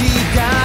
日が